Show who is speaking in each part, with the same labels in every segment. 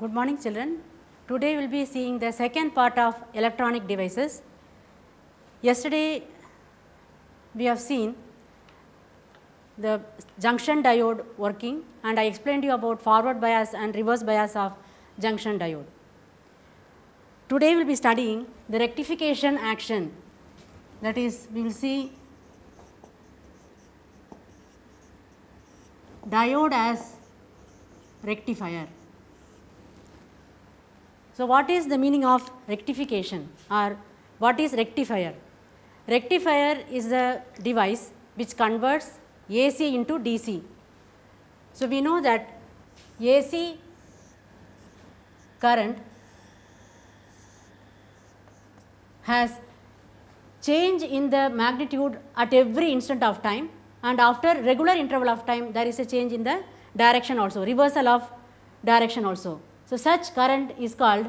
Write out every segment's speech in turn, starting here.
Speaker 1: Good morning children. Today we will be seeing the second part of electronic devices. Yesterday we have seen the junction diode working and I explained you about forward bias and reverse bias of junction diode. Today we will be studying the rectification action that is we will see diode as rectifier. So, what is the meaning of rectification or what is rectifier? Rectifier is a device which converts AC into DC. So, we know that AC current has change in the magnitude at every instant of time and after regular interval of time there is a change in the direction also reversal of direction also. So, such current is called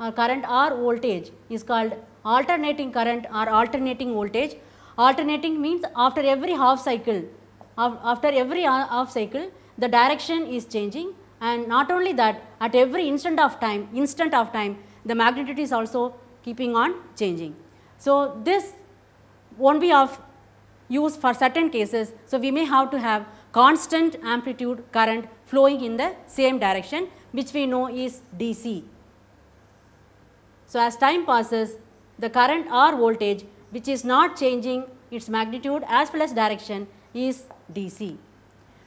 Speaker 1: or current or voltage is called alternating current or alternating voltage. Alternating means after every half cycle, after every half cycle the direction is changing and not only that at every instant of time, instant of time the magnitude is also keeping on changing. So, this won't be of use for certain cases. So, we may have to have constant amplitude current flowing in the same direction which we know is DC. So, as time passes the current or voltage which is not changing its magnitude as well as direction is DC.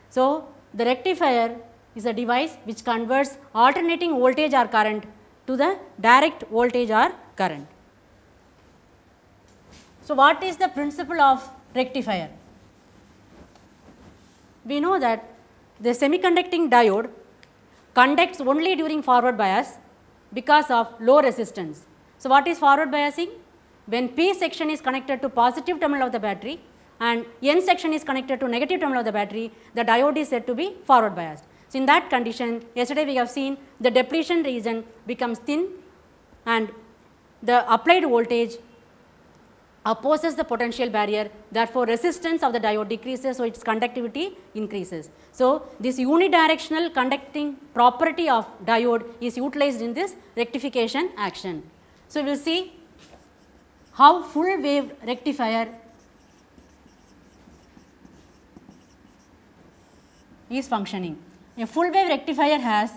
Speaker 1: So, the rectifier is a device which converts alternating voltage or current to the direct voltage or current. So, what is the principle of rectifier? We know that the semiconducting diode conducts only during forward bias because of low resistance. So, what is forward biasing? When P section is connected to positive terminal of the battery and N section is connected to negative terminal of the battery, the diode is said to be forward biased. So, in that condition yesterday we have seen the depletion region becomes thin and the applied voltage Uh, opposes the potential barrier therefore, resistance of the diode decreases so its conductivity increases. So, this unidirectional conducting property of diode is utilized in this rectification action. So, we will see how full wave rectifier is functioning. A full wave rectifier has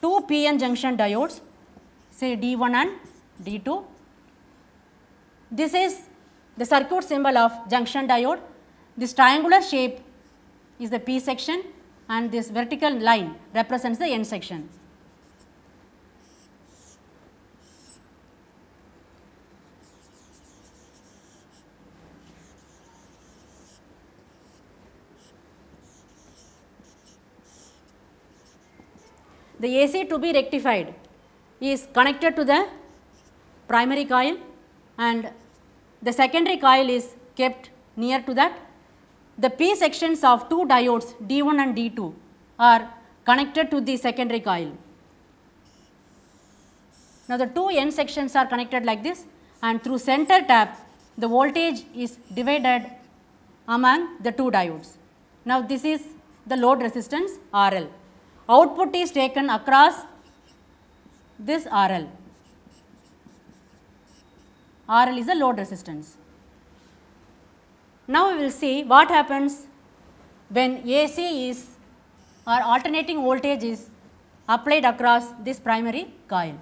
Speaker 1: two PN junction diodes say D1 and D2. This is the circuit symbol of junction diode. This triangular shape is the P section and this vertical line represents the N section. The AC to be rectified is connected to the primary coil and the secondary coil is kept near to that. The P sections of two diodes D1 and D2 are connected to the secondary coil. Now, the two N sections are connected like this and through center tap the voltage is divided among the two diodes. Now, this is the load resistance RL. Output is taken across this RL. RL is the load resistance. Now, we will see what happens when AC is or alternating voltage is applied across this primary coil.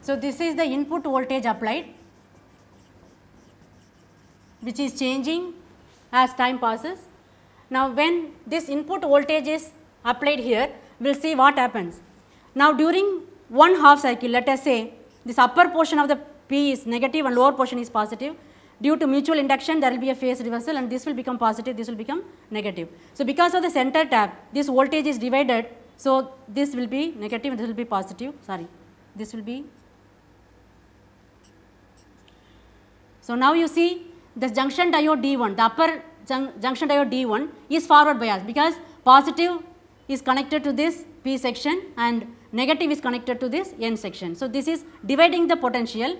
Speaker 1: So, this is the input voltage applied which is changing as time passes. Now, when this input voltage is applied here, we will see what happens. Now, during one half cycle, let us say this upper portion of the P is negative and lower portion is positive. Due to mutual induction, there will be a phase reversal and this will become positive, this will become negative. So, because of the center tap, this voltage is divided. So, this will be negative and this will be positive, sorry, this will be. So, now you see the junction diode D1, the upper jun junction diode D1 is forward bias because positive is connected to this P section and negative is connected to this N section. So, this is dividing the potential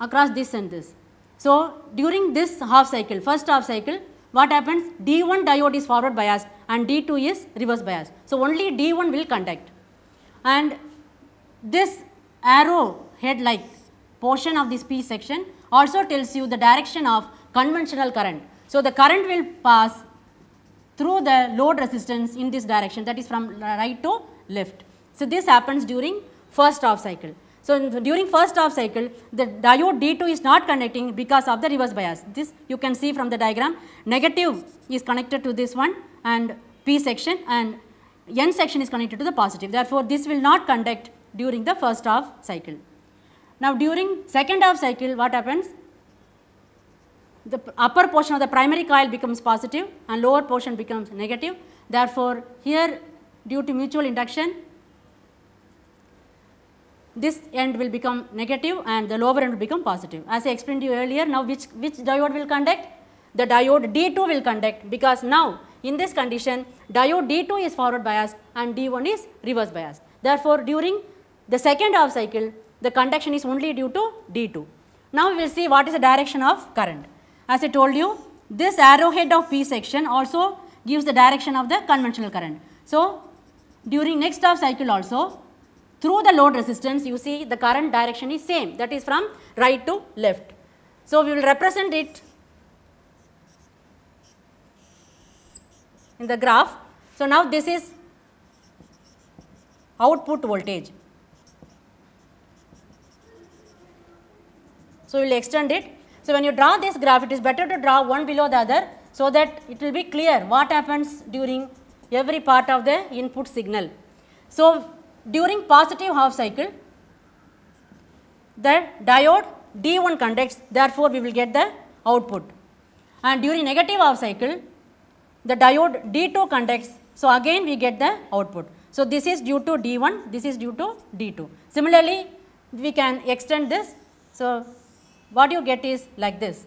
Speaker 1: across this and this. So, during this half cycle, first half cycle, what happens? D1 diode is forward biased and D2 is reverse biased. So, only D1 will conduct and this arrow head like portion of this P section also tells you the direction of conventional current. So, the current will pass through the load resistance in this direction that is from right to left. So, this happens during first half cycle. So, during first half cycle the diode D2 is not connecting because of the reverse bias. This you can see from the diagram negative is connected to this one and P section and N section is connected to the positive. Therefore, this will not conduct during the first half cycle. Now, during second half cycle what happens? The upper portion of the primary coil becomes positive and lower portion becomes negative. Therefore, here due to mutual induction this end will become negative and the lower end will become positive. As I explained to you earlier, now which, which diode will conduct? The diode D2 will conduct because now in this condition diode D2 is forward biased and D1 is reverse biased. Therefore, during the second half cycle the conduction is only due to D2. Now, we will see what is the direction of current. As I told you this arrowhead of P section also gives the direction of the conventional current. So, during next half cycle also through the load resistance you see the current direction is same that is from right to left. So, we will represent it in the graph. So, now this is output voltage. So, we will extend it. So, when you draw this graph it is better to draw one below the other so that it will be clear what happens during every part of the input signal. So, during positive half cycle the diode D1 conducts therefore, we will get the output and during negative half cycle the diode D2 conducts. So, again we get the output. So, this is due to D1, this is due to D2. Similarly, we can extend this. So, what you get is like this.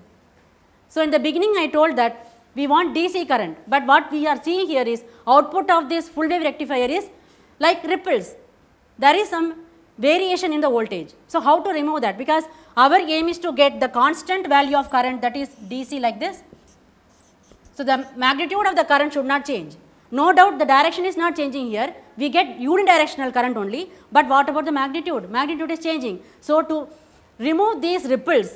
Speaker 1: So, in the beginning I told that we want DC current, but what we are seeing here is output of this full wave rectifier is like ripples. There is some variation in the voltage. So, how to remove that? Because our aim is to get the constant value of current that is DC like this. So, the magnitude of the current should not change. No doubt the direction is not changing here, we get unidirectional current only, but what about the magnitude? Magnitude is changing. So, to remove these ripples,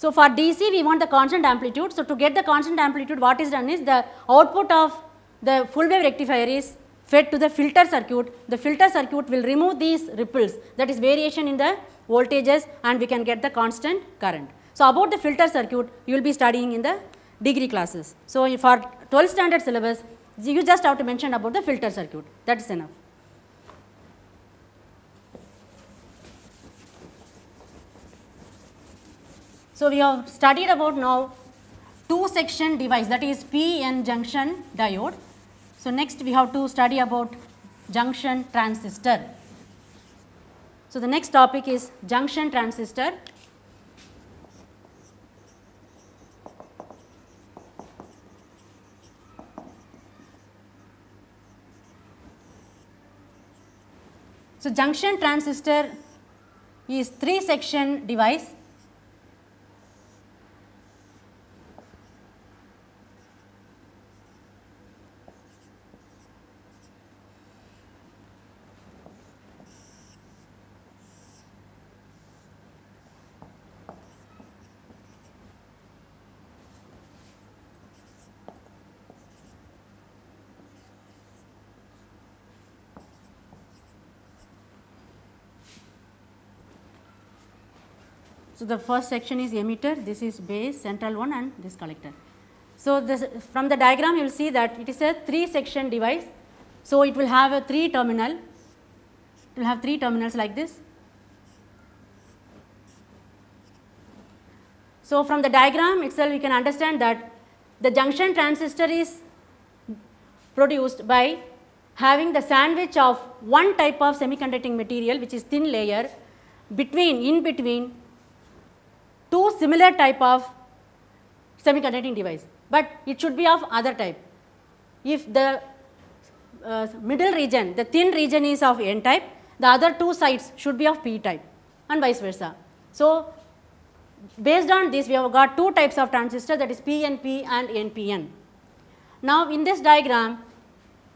Speaker 1: so for DC we want the constant amplitude. So, to get the constant amplitude what is done is the output of the full wave rectifier is fed to the filter circuit. The filter circuit will remove these ripples that is variation in the voltages and we can get the constant current. So, about the filter circuit you will be studying in the degree classes. So, for 12 standard syllabus you just have to mention about the filter circuit that is enough. So, we have studied about now two section device that is PN junction diode. So, next we have to study about junction transistor. So, the next topic is junction transistor. So, junction transistor is three section device So, the first section is emitter, this is base, central one and this collector. So, this from the diagram you will see that it is a 3 section device. So, it will have a 3 terminal, it will have 3 terminals like this. So, from the diagram itself we can understand that the junction transistor is produced by having the sandwich of one type of semiconducting material which is thin layer between in between two similar type of semiconducting device, but it should be of other type. If the uh, middle region, the thin region is of n type, the other two sides should be of p type and vice versa. So, based on this we have got two types of transistor that is PNP and NPN. Now, in this diagram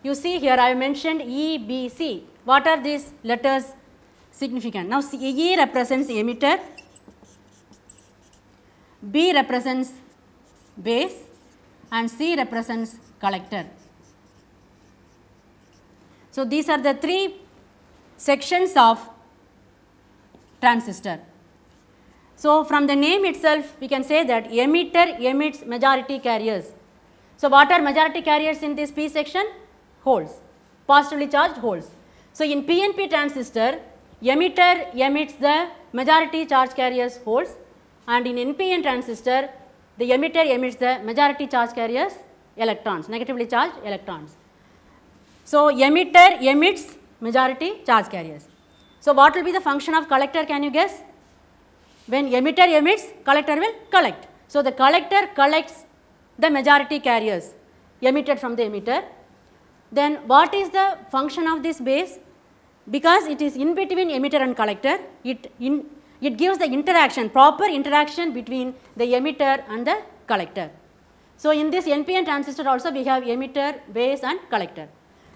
Speaker 1: you see here I mentioned E, B, C. What are these letters significant? Now, C, E represents emitter, B represents base and C represents collector. So, these are the three sections of transistor. So, from the name itself we can say that emitter emits majority carriers. So, what are majority carriers in this P section? Holes, positively charged holes. So, in PNP transistor emitter emits the majority charge carriers holes and in NPN transistor the emitter emits the majority charge carriers electrons, negatively charged electrons. So, emitter emits majority charge carriers. So, what will be the function of collector can you guess? When emitter emits collector will collect. So, the collector collects the majority carriers emitted from the emitter. Then what is the function of this base? Because it is in between emitter and collector, it, in, it gives the interaction, proper interaction between the emitter and the collector. So, in this NPN transistor also we have emitter, base and collector.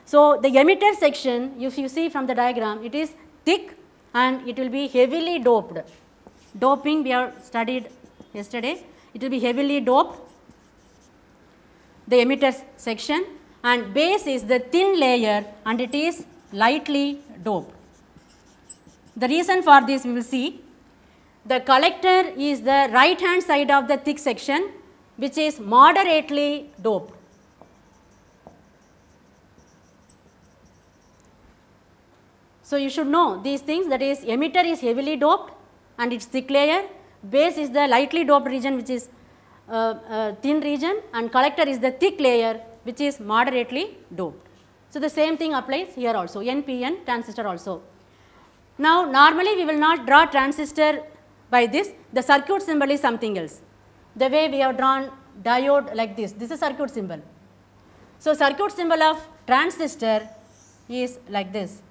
Speaker 1: So, the emitter section if you see from the diagram it is thick and it will be heavily doped. Doping we have studied yesterday, it will be heavily doped the emitter section and base is the thin layer and it is lightly doped. The reason for this we will see the collector is the right hand side of the thick section which is moderately doped. So, you should know these things that is emitter is heavily doped and its thick layer, base is the lightly doped region which is uh, uh, thin region and collector is the thick layer which is moderately doped. So, the same thing applies here also NPN transistor also. Now, normally we will not draw transistor by this, the circuit symbol is something else. The way we have drawn diode like this, this is circuit symbol. So, circuit symbol of transistor is like this.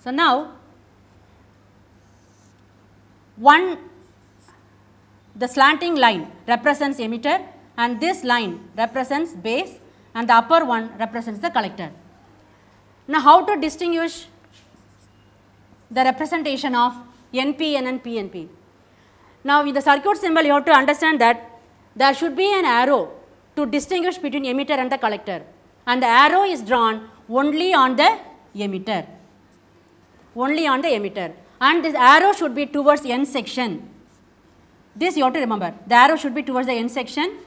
Speaker 1: So, now one the slanting line represents emitter and this line represents base and the upper one represents the collector. Now, how to distinguish the representation of NPN and PNP? Now, with the circuit symbol you have to understand that there should be an arrow to distinguish between emitter and the collector and the arrow is drawn only on the emitter, only on the emitter and this arrow should be towards N section. This you have to remember, the arrow should be towards the N section.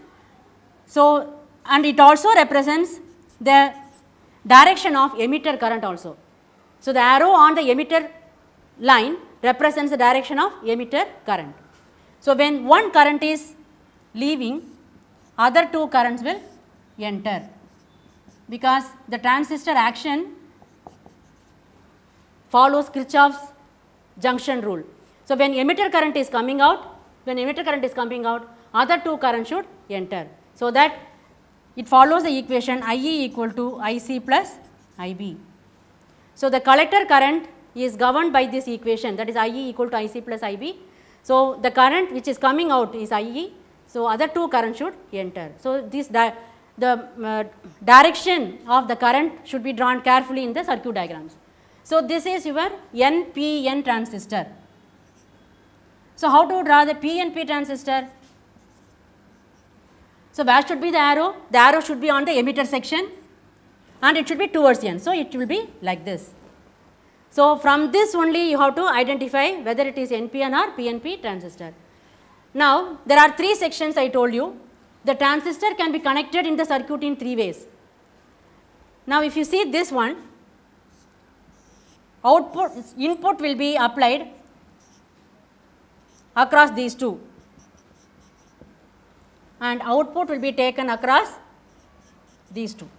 Speaker 1: So, and it also represents the direction of emitter current also. So, the arrow on the emitter line represents the direction of emitter current. So, when one current is leaving, other two currents will enter because the transistor action follows Kirchhoff's junction rule. So, when emitter current is coming out, when emitter current is coming out, other two currents should enter. So, that it follows the equation IE equal to IC plus IB. So, the collector current is governed by this equation that is IE equal to IC plus IB. So, the current which is coming out is IE. So, other two currents should enter. So, this di the uh, direction of the current should be drawn carefully in the circuit diagrams. So, this is your NPN transistor. So, how to draw the PNP transistor? So, where should be the arrow? The arrow should be on the emitter section and it should be towards N. So, it will be like this. So, from this only you have to identify whether it is NPN or PNP transistor. Now, there are three sections I told you. The transistor can be connected in the circuit in three ways. Now, if you see this one, output input will be applied across these two and output will be taken across these two.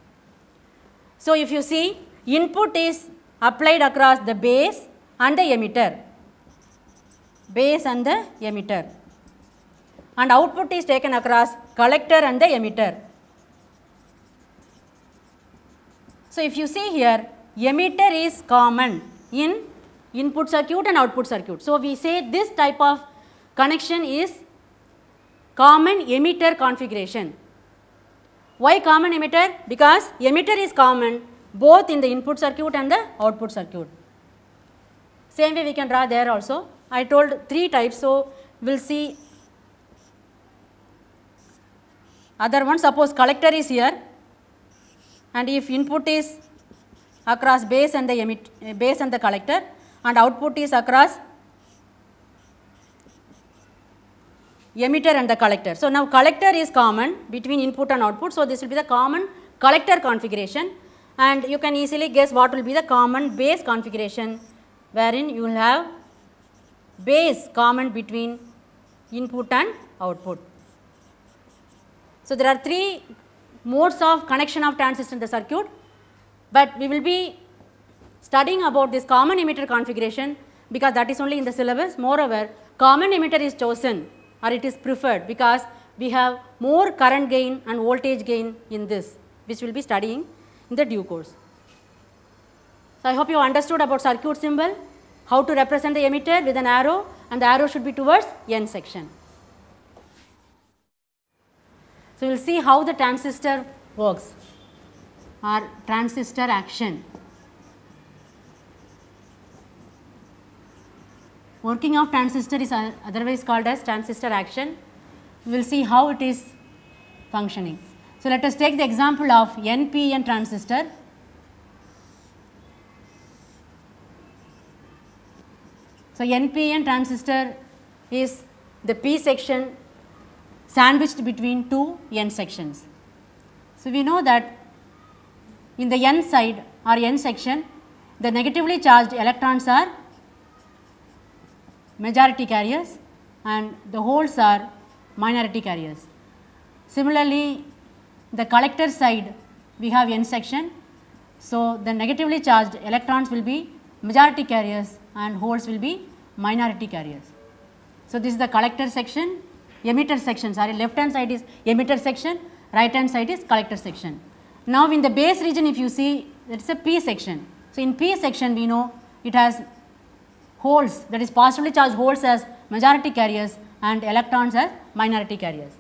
Speaker 1: So, if you see input is applied across the base and the emitter, base and the emitter and output is taken across collector and the emitter. So, if you see here emitter is common in input circuit and output circuit. So, we say this type of connection is common emitter configuration. Why common emitter? Because emitter is common both in the input circuit and the output circuit. Same way we can draw there also. I told three types. So, we will see other one suppose collector is here and if input is across base and the emit base and the collector and output is across emitter and the collector. So, now collector is common between input and output. So, this will be the common collector configuration and you can easily guess what will be the common base configuration wherein you will have base common between input and output. So, there are three modes of connection of transistor in the circuit, but we will be studying about this common emitter configuration because that is only in the syllabus. Moreover, common emitter is chosen or it is preferred because we have more current gain and voltage gain in this which we will be studying in the due course. So, I hope you understood about circuit symbol, how to represent the emitter with an arrow and the arrow should be towards n section. So, we will see how the transistor works or transistor action. Working of transistor is uh, otherwise called as transistor action. We will see how it is functioning. So, let us take the example of NPN transistor. So, NPN transistor is the P section sandwiched between two N sections. So, we know that in the N side or N section, the negatively charged electrons are majority carriers and the holes are minority carriers. Similarly, the collector side we have N section. So, the negatively charged electrons will be majority carriers and holes will be minority carriers. So, this is the collector section, emitter section sorry left hand side is emitter section, right hand side is collector section. Now, in the base region if you see it is a p section. So, in P section we know it has holes that is positively charged holes as majority carriers and electrons as minority carriers.